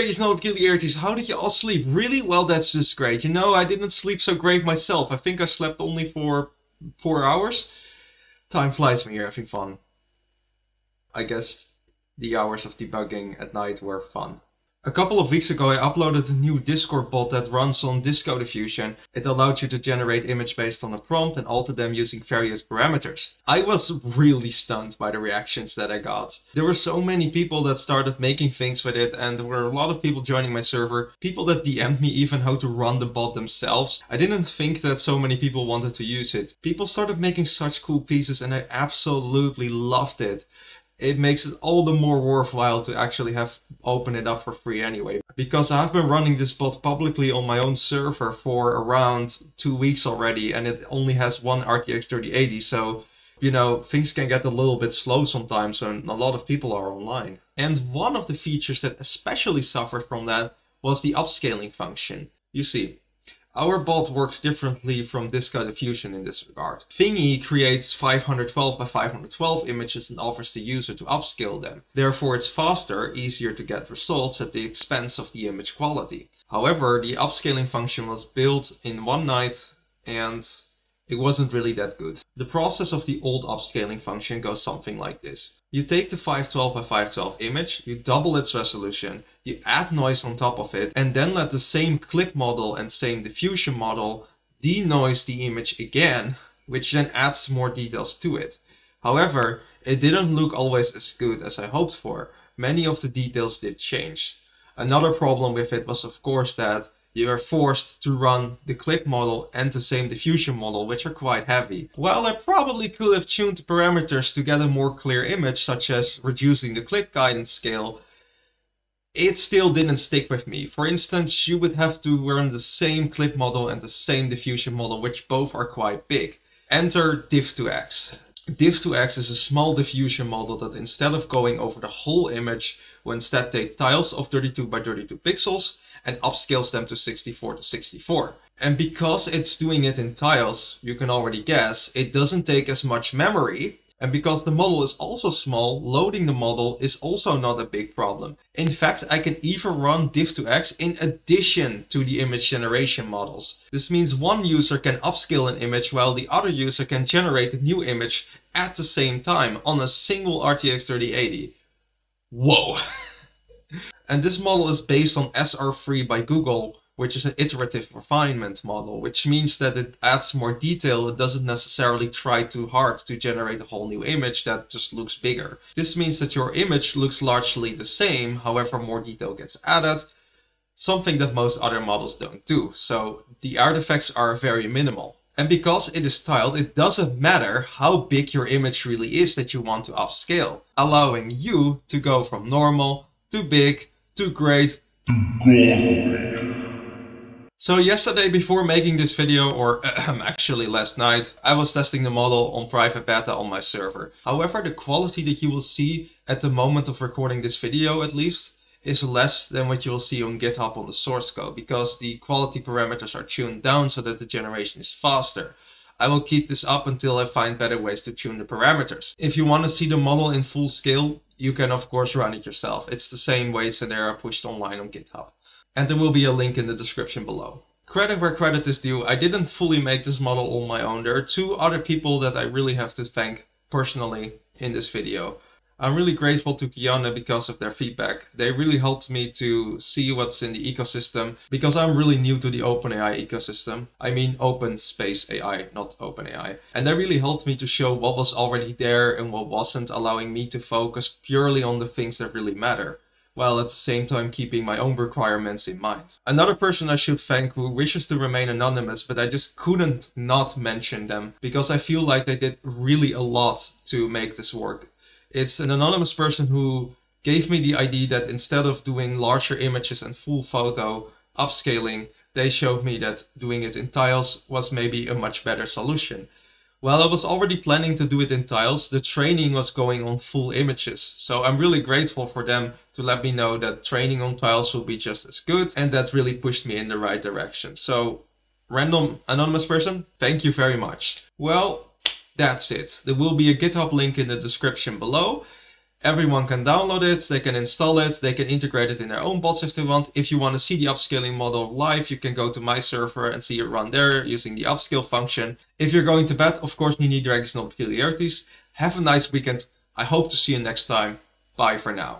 greatest no peculiarities. How did you all sleep? Really? Well, that's just great. You know, I didn't sleep so great myself. I think I slept only for four hours. Time flies when you're having fun. I guess the hours of debugging at night were fun. A couple of weeks ago I uploaded a new Discord bot that runs on Disco Diffusion. It allowed you to generate image based on a prompt and alter them using various parameters. I was really stunned by the reactions that I got. There were so many people that started making things with it and there were a lot of people joining my server. People that DM'd me even how to run the bot themselves. I didn't think that so many people wanted to use it. People started making such cool pieces and I absolutely loved it it makes it all the more worthwhile to actually have open it up for free anyway. Because I've been running this bot publicly on my own server for around two weeks already and it only has one RTX 3080 so you know, things can get a little bit slow sometimes when a lot of people are online. And one of the features that especially suffered from that was the upscaling function. You see, our bot works differently from Disco Diffusion in this regard. Thingy creates 512 by 512 images and offers the user to upscale them. Therefore it's faster, easier to get results at the expense of the image quality. However, the upscaling function was built in one night and it wasn't really that good. The process of the old upscaling function goes something like this. You take the 512 by 512 image, you double its resolution, you add noise on top of it, and then let the same clip model and same diffusion model denoise the image again, which then adds more details to it. However, it didn't look always as good as I hoped for. Many of the details did change. Another problem with it was of course that you are forced to run the clip model and the same diffusion model, which are quite heavy. While I probably could have tuned the parameters to get a more clear image, such as reducing the clip guidance scale, it still didn't stick with me. For instance, you would have to run the same clip model and the same diffusion model, which both are quite big. Enter diff2x. Diff2x is a small diffusion model that instead of going over the whole image, will instead take tiles of 32 by 32 pixels and upscales them to 64 to 64. And because it's doing it in tiles, you can already guess, it doesn't take as much memory. And because the model is also small, loading the model is also not a big problem. In fact, I can even run diff2x in addition to the image generation models. This means one user can upscale an image while the other user can generate a new image at the same time on a single RTX 3080. Whoa! And this model is based on SR3 by Google, which is an iterative refinement model, which means that it adds more detail. It doesn't necessarily try too hard to generate a whole new image that just looks bigger. This means that your image looks largely the same, however more detail gets added, something that most other models don't do. So the artifacts are very minimal. And because it is tiled, it doesn't matter how big your image really is that you want to upscale, allowing you to go from normal to big to great. So yesterday before making this video, or um, actually last night, I was testing the model on private beta on my server. However, the quality that you will see at the moment of recording this video at least, is less than what you'll see on GitHub on the source code because the quality parameters are tuned down so that the generation is faster. I will keep this up until I find better ways to tune the parameters. If you want to see the model in full scale, you can of course run it yourself. It's the same weights and they are pushed online on GitHub. And there will be a link in the description below. Credit where credit is due, I didn't fully make this model on my own. There are two other people that I really have to thank personally in this video. I'm really grateful to Kianne because of their feedback. They really helped me to see what's in the ecosystem because I'm really new to the OpenAI ecosystem. I mean open source AI, not OpenAI. And they really helped me to show what was already there and what wasn't, allowing me to focus purely on the things that really matter while at the same time keeping my own requirements in mind. Another person I should thank who wishes to remain anonymous, but I just couldn't not mention them because I feel like they did really a lot to make this work. It's an anonymous person who gave me the idea that instead of doing larger images and full photo upscaling, they showed me that doing it in tiles was maybe a much better solution. While I was already planning to do it in tiles, the training was going on full images. So I'm really grateful for them to let me know that training on tiles will be just as good and that really pushed me in the right direction. So random anonymous person, thank you very much. Well, that's it. There will be a GitHub link in the description below. Everyone can download it, they can install it, they can integrate it in their own bots if they want. If you want to see the upscaling model live, you can go to my server and see it run there using the upscale function. If you're going to bed, of course, you need Dragon's Peculiarities. Have a nice weekend. I hope to see you next time. Bye for now.